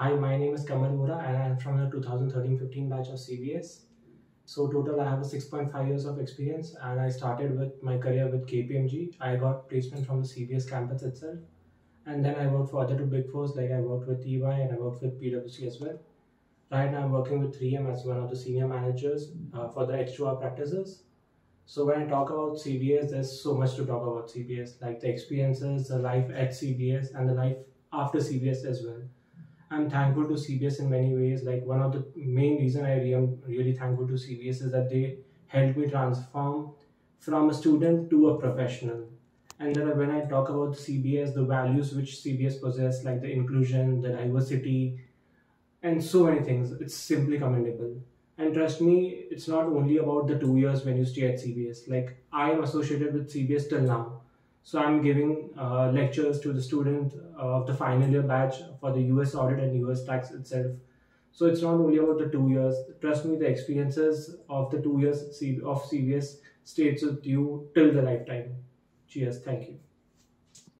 Hi, my name is Kamal Vora and I am from the 2013-15 batch of CBS. So total I have a 6.5 years of experience and I started with my career with KPMG. I got placement from the CBS campus itself and then I worked for other two big fours like I worked with EY and I worked with PwC as well. Right now I'm working with 3M as one of the senior managers uh, for the H2R practices. So when I talk about CBS, there's so much to talk about CBS, like the experiences, the life at CBS and the life after CBS as well. I'm thankful to CBS in many ways. Like one of the main reason I am really thankful to CBS is that they helped me transform from a student to a professional. And then when I talk about CBS, the values which CBS possess, like the inclusion, the diversity, and so many things, it's simply commendable. And trust me, it's not only about the two years when you stay at CBS. Like I am associated with CBS till now. So I'm giving uh, lectures to the student of the final year batch for the US audit and US tax itself. So it's not only about the two years. Trust me, the experiences of the two years of CBS stays with you till the lifetime. Cheers. Thank you.